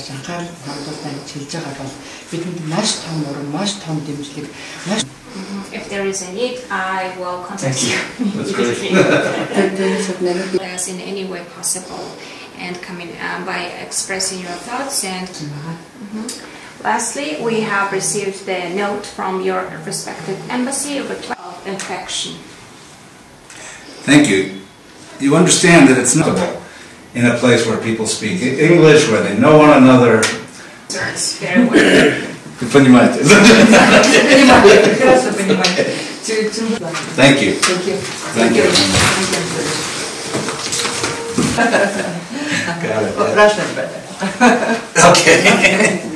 гарч анхаарал хандуулна гэж хэлж байгаа бол бидэнд маш том урам, маш том дэмжлэг, маш If there is a need, I will contact you. That's great. As in any way possible, and coming uh, by expressing your thoughts. And Mhm. lastly, we have received the note from your respective embassy request of infection. Thank you. You understand that it's not in a place where people speak English, where they know one another. Pretty much. Thank you. Thank you. Thank you. Thank you. Russian better. okay.